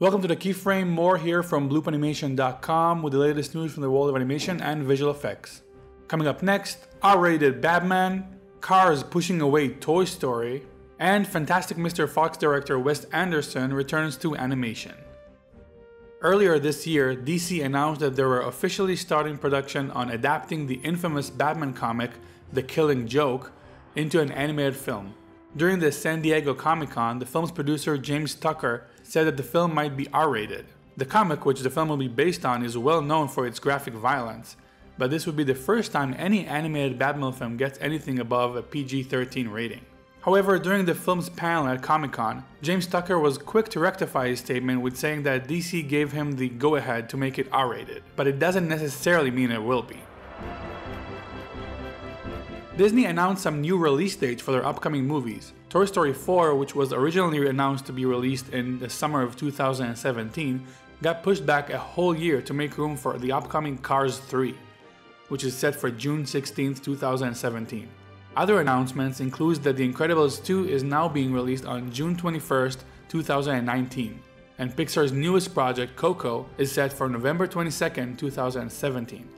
Welcome to the Keyframe. Morr here from bloopanimation.com with the latest news from the world of animation and visual effects. Coming up next, R-rated Batman, Cars pushing away Toy Story, and Fantastic Mr. Fox director Wes Anderson returns to animation. Earlier this year, DC announced that they were officially starting production on adapting the infamous Batman comic, The Killing Joke, into an animated film. During the San Diego Comic Con, the film's producer James Tucker said that the film might be R rated. The comic, which the film will be based on, is well known for its graphic violence, but this would be the first time any animated Batman film gets anything above a PG 13 rating. However, during the film's panel at Comic Con, James Tucker was quick to rectify his statement with saying that DC gave him the go ahead to make it R rated, but it doesn't necessarily mean it will be. Disney announced some new release dates for their upcoming movies. Toy Story 4, which was originally announced to be released in the summer of 2017, got pushed back a whole year to make room for the upcoming Cars 3, which is set for June 16, 2017. Other announcements include that The Incredibles 2 is now being released on June 21, 2019, and Pixar's newest project, Coco, is set for November 22, 2017.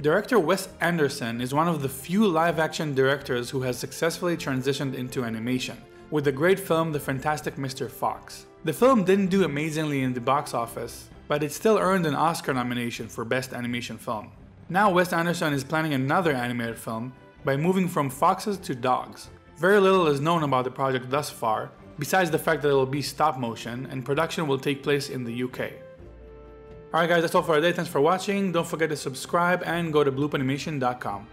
Director Wes Anderson is one of the few live action directors who has successfully transitioned into animation, with the great film The Fantastic Mr. Fox. The film didn't do amazingly in the box office, but it still earned an Oscar nomination for Best Animation Film. Now Wes Anderson is planning another animated film by moving from foxes to dogs. Very little is known about the project thus far, besides the fact that it will be stop motion and production will take place in the UK. Alright guys, that's all for today. Thanks for watching. Don't forget to subscribe and go to bloopanimation.com.